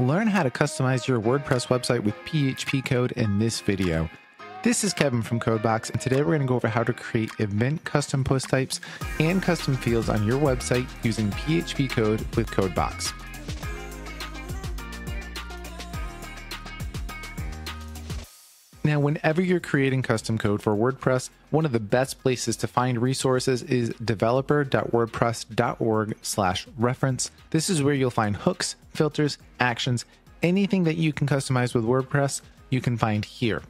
Learn how to customize your WordPress website with PHP code in this video. This is Kevin from Codebox, and today we're going to go over how to create event custom post types and custom fields on your website using PHP code with Codebox. Now, whenever you're creating custom code for WordPress, one of the best places to find resources is developer.wordpress.org/reference. This is where you'll find hooks, filters, actions, anything that you can customize with WordPress, you can find here.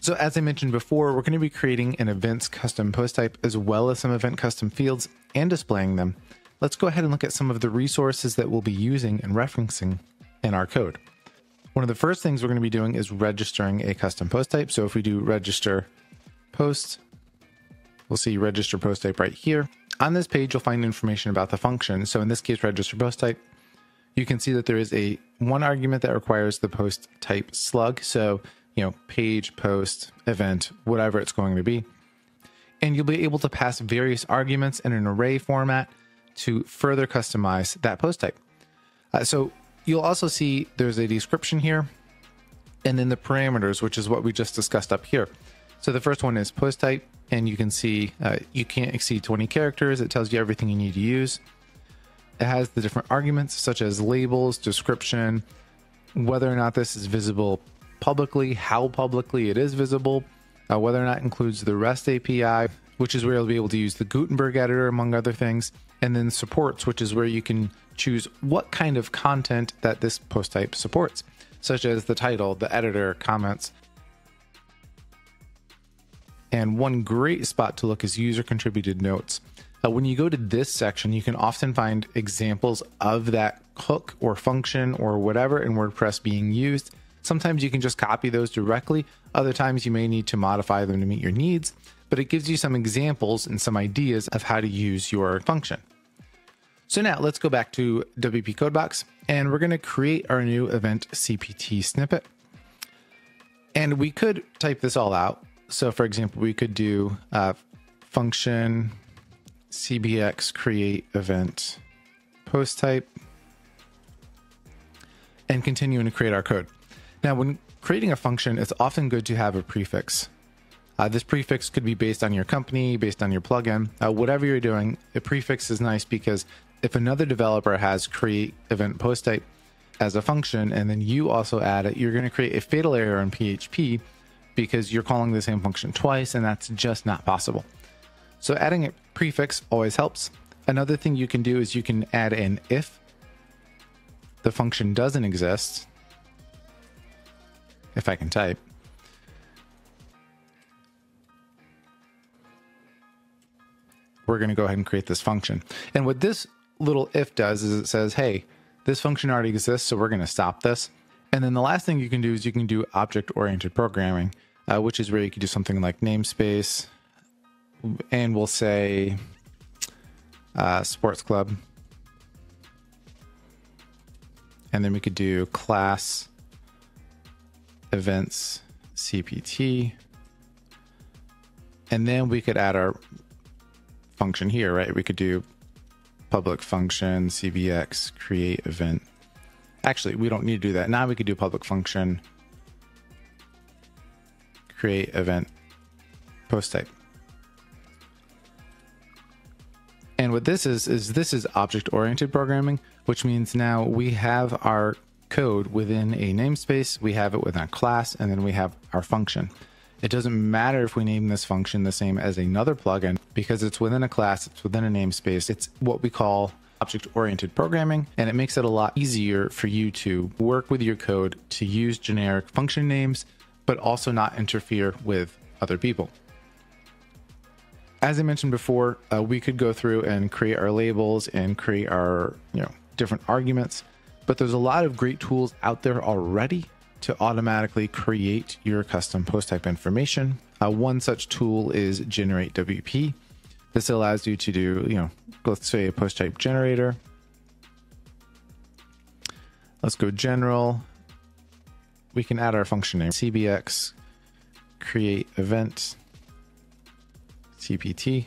So as I mentioned before, we're going to be creating an events custom post type as well as some event custom fields and displaying them. Let's go ahead and look at some of the resources that we'll be using and referencing in our code. One of the first things we're going to be doing is registering a custom post type. So if we do register post, we'll see register post type right here. On this page, you'll find information about the function. So in this case, register post type, you can see that there is a one argument that requires the post type slug. So, you know, page, post, event, whatever it's going to be. And you'll be able to pass various arguments in an array format to further customize that post type. Uh, so You'll also see there's a description here and then the parameters, which is what we just discussed up here. So the first one is post type, and you can see uh, you can't exceed 20 characters. It tells you everything you need to use. It has the different arguments such as labels, description, whether or not this is visible publicly, how publicly it is visible, uh, whether or not it includes the REST API, which is where you'll be able to use the Gutenberg editor, among other things, and then supports, which is where you can choose what kind of content that this post type supports, such as the title, the editor, comments. And one great spot to look is user contributed notes. Uh, when you go to this section, you can often find examples of that hook or function or whatever in WordPress being used. Sometimes you can just copy those directly. Other times you may need to modify them to meet your needs, but it gives you some examples and some ideas of how to use your function. So now let's go back to WP Codebox and we're going to create our new event CPT snippet. And we could type this all out. So for example, we could do uh, function CBX create event post type and continuing to create our code. Now, when creating a function, it's often good to have a prefix. Uh, this prefix could be based on your company, based on your plugin, uh, whatever you're doing. A prefix is nice because if another developer has create event post type as a function and then you also add it, you're going to create a fatal error in PHP because you're calling the same function twice and that's just not possible. So adding a prefix always helps. Another thing you can do is you can add an if the function doesn't exist. If I can type. We're going to go ahead and create this function. And what this little if does is it says, hey, this function already exists, so we're going to stop this. And then the last thing you can do is you can do object oriented programming, uh, which is where you can do something like namespace, and we'll say uh, sports club. And then we could do class events CPT. And then we could add our function here, right? We could do public function, CBX, create event. Actually, we don't need to do that. Now we could do public function, create event, post type. And what this is, is this is object oriented programming, which means now we have our code within a namespace, we have it within a class, and then we have our function. It doesn't matter if we name this function the same as another plugin because it's within a class, it's within a namespace. It's what we call object oriented programming, and it makes it a lot easier for you to work with your code to use generic function names, but also not interfere with other people. As I mentioned before, uh, we could go through and create our labels and create our, you know, different arguments, but there's a lot of great tools out there already to automatically create your custom post type information. Uh, one such tool is Generate WP. This allows you to do, you know, let's say a post type generator. Let's go general. We can add our function name CBX create event CPT.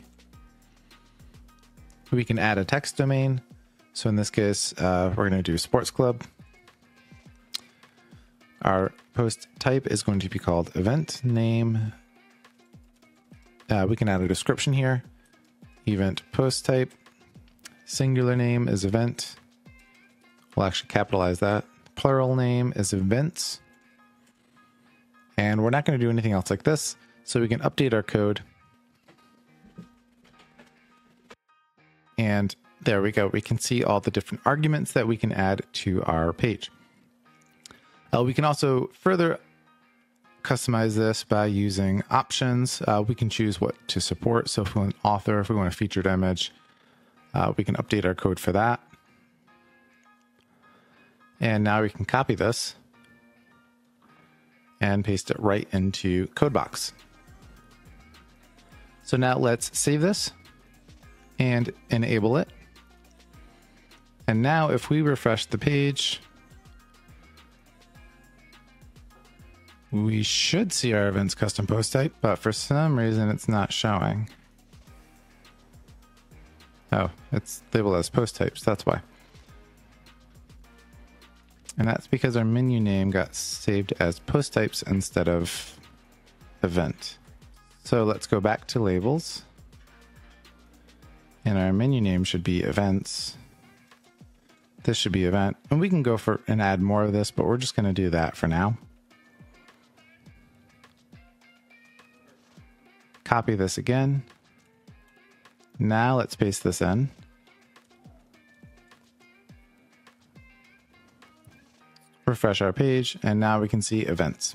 We can add a text domain. So in this case, uh, we're going to do sports club Our post type is going to be called event name. Uh, we can add a description here. Event post type. Singular name is event. We'll actually capitalize that. Plural name is events. And we're not going to do anything else like this. So we can update our code. And there we go. We can see all the different arguments that we can add to our page. Uh, we can also further customize this by using options. Uh, we can choose what to support. So if we want author, if we want a featured image, uh, we can update our code for that. And now we can copy this and paste it right into CodeBox. So now let's save this and enable it. And now if we refresh the page, we should see our events custom post type, but for some reason it's not showing. Oh, it's labeled as post types, that's why. And that's because our menu name got saved as post types instead of event. So let's go back to labels. And our menu name should be events. This should be event. And we can go for and add more of this, but we're just going to do that for now. Copy this again. Now let's paste this in. Refresh our page, and now we can see events.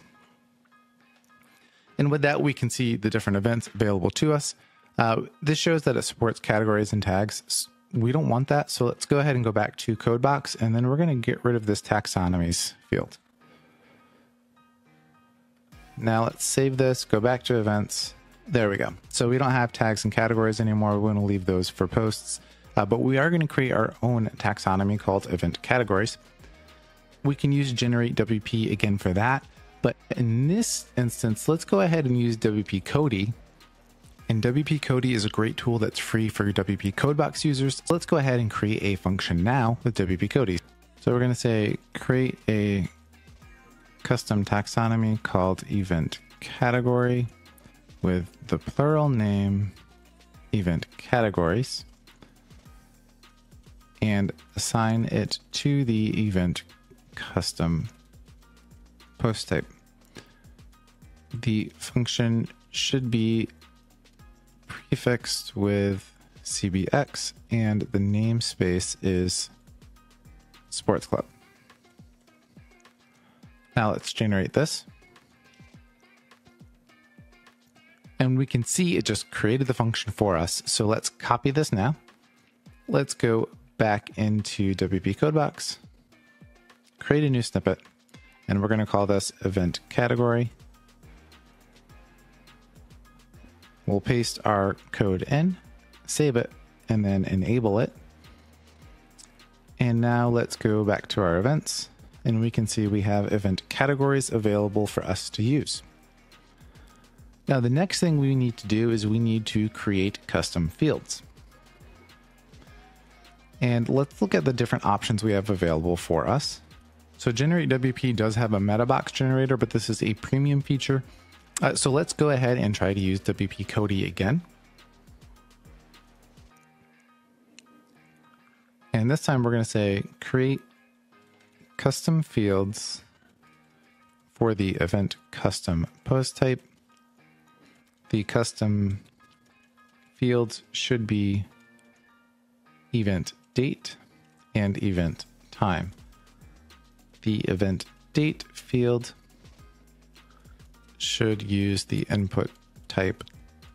And with that, we can see the different events available to us. Uh, this shows that it supports categories and tags. We don't want that, so let's go ahead and go back to CodeBox, and then we're going to get rid of this taxonomies field. Now let's save this, go back to events. There we go. So we don't have tags and categories anymore. We're going to leave those for posts, uh, but we are going to create our own taxonomy called event categories. We can use generate WP again for that. But in this instance, let's go ahead and use WP Codey. And WP Codey is a great tool that's free for WP Codebox users. So let's go ahead and create a function now with WP Codey. So we're going to say create a custom taxonomy called event category with the plural name event categories and assign it to the event custom post type. The function should be prefixed with CBX and the namespace is sports club. Now let's generate this. We can see it just created the function for us. So let's copy this now. Let's go back into WP Codebox, create a new snippet, and we're going to call this event category. We'll paste our code in, save it, and then enable it. And now let's go back to our events and we can see we have event categories available for us to use. Now, the next thing we need to do is we need to create custom fields. And let's look at the different options we have available for us. So Generate WP does have a MetaBox generator, but this is a premium feature. Uh, so let's go ahead and try to use WP Codey again. And this time we're going to say create custom fields for the event custom post type. The custom fields should be event date and event time. The event date field should use the input type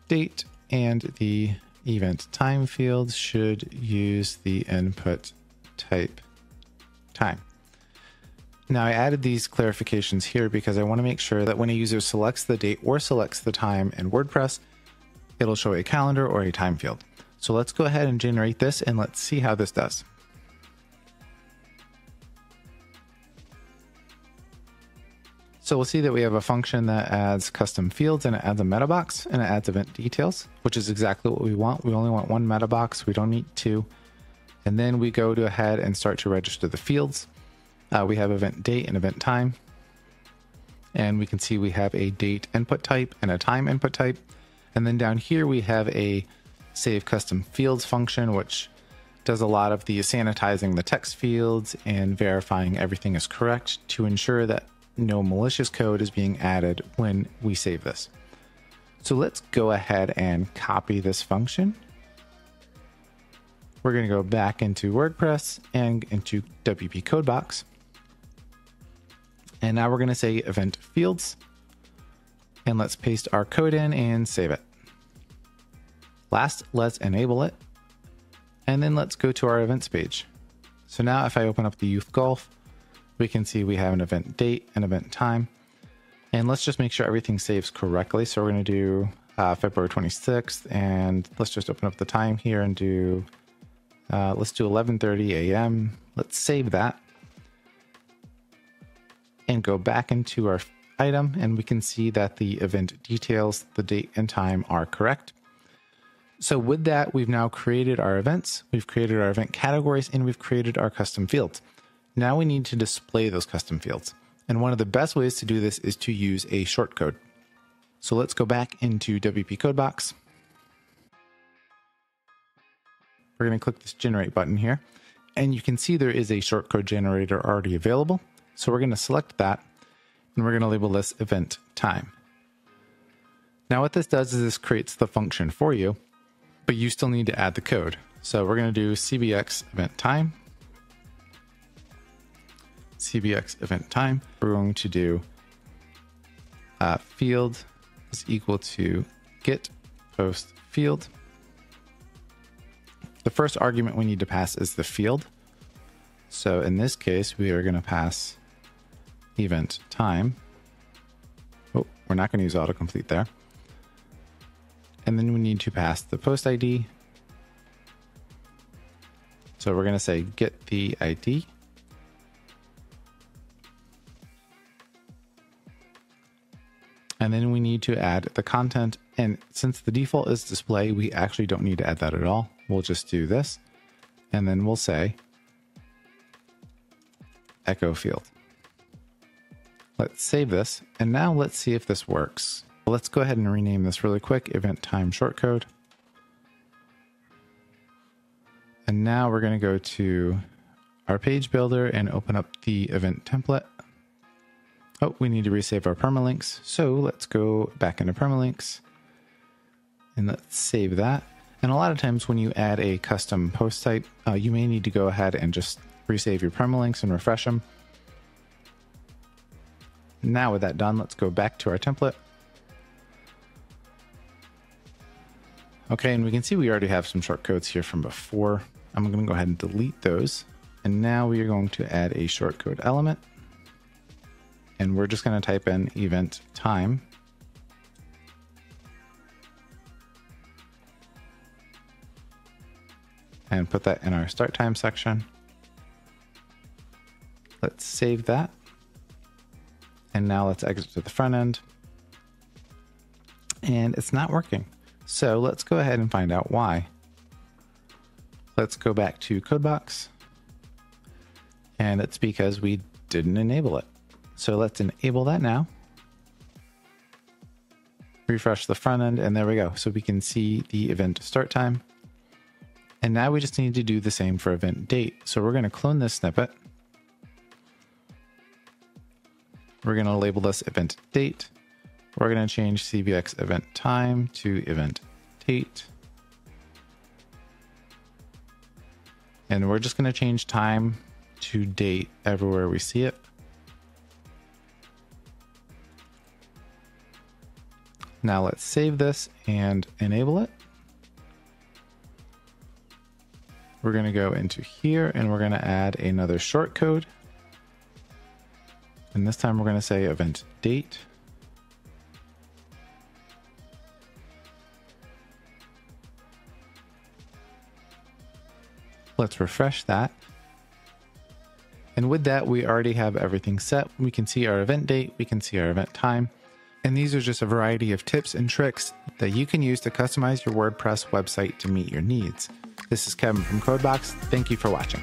date and the event time field should use the input type time. Now I added these clarifications here because I want to make sure that when a user selects the date or selects the time in WordPress, it'll show a calendar or a time field. So let's go ahead and generate this and let's see how this does. So we'll see that we have a function that adds custom fields and it adds a meta box and it adds event details, which is exactly what we want. We only want one meta box. We don't need two. And then we go to ahead and start to register the fields. Uh, we have event date and event time. And we can see we have a date input type and a time input type. And then down here we have a save custom fields function, which does a lot of the sanitizing the text fields and verifying everything is correct to ensure that no malicious code is being added when we save this. So let's go ahead and copy this function. We're going to go back into WordPress and into WP Codebox. And now we're going to say event fields. And let's paste our code in and save it. Last, let's enable it. And then let's go to our events page. So now if I open up the youth golf, we can see we have an event date, and event time. And let's just make sure everything saves correctly. So we're going to do uh, February 26th, and let's just open up the time here and do, uh, let's do 11.30 a.m. Let's save that and go back into our item and we can see that the event details, the date and time are correct. So with that, we've now created our events, we've created our event categories, and we've created our custom fields. Now we need to display those custom fields. And one of the best ways to do this is to use a shortcode. So let's go back into WP Codebox. We're going to click this generate button here. And you can see there is a shortcode generator already available. So we're going to select that and we're going to label this event time. Now what this does is this creates the function for you but you still need to add the code. So we're going to do CBX event time. CBX event time. We're going to do uh, field is equal to get post field. The first argument we need to pass is the field. So in this case, we are going to pass event time. Oh, we're not going to use autocomplete there. And then we need to pass the post ID. So we're going to say get the ID. And then we need to add the content. And since the default is display, we actually don't need to add that at all. We'll just do this. And then we'll say echo field. Let's save this. And now let's see if this works. Let's go ahead and rename this really quick, event time shortcode. And now we're going to go to our page builder and open up the event template. Oh, we need to resave our permalinks. So let's go back into permalinks and let's save that. And a lot of times when you add a custom post type, uh, you may need to go ahead and just resave your permalinks and refresh them. Now with that done, let's go back to our template Okay, and we can see we already have some shortcodes here from before. I'm going to go ahead and delete those. And now we are going to add a shortcode element. And we're just going to type in event time. And put that in our start time section. Let's save that. And now let's exit to the front end. And it's not working. So let's go ahead and find out why. Let's go back to Codebox. And it's because we didn't enable it. So let's enable that now. Refresh the front end and there we go. So we can see the event start time. And now we just need to do the same for event date. So we're going to clone this snippet. We're going to label this event date. We're going to change CBX event time to event date. And we're just going to change time to date everywhere we see it. Now let's save this and enable it. We're going to go into here and we're going to add another short code. And this time we're going to say event date. Let's refresh that. And with that, we already have everything set. We can see our event date, we can see our event time. And these are just a variety of tips and tricks that you can use to customize your WordPress website to meet your needs. This is Kevin from Codebox. Thank you for watching.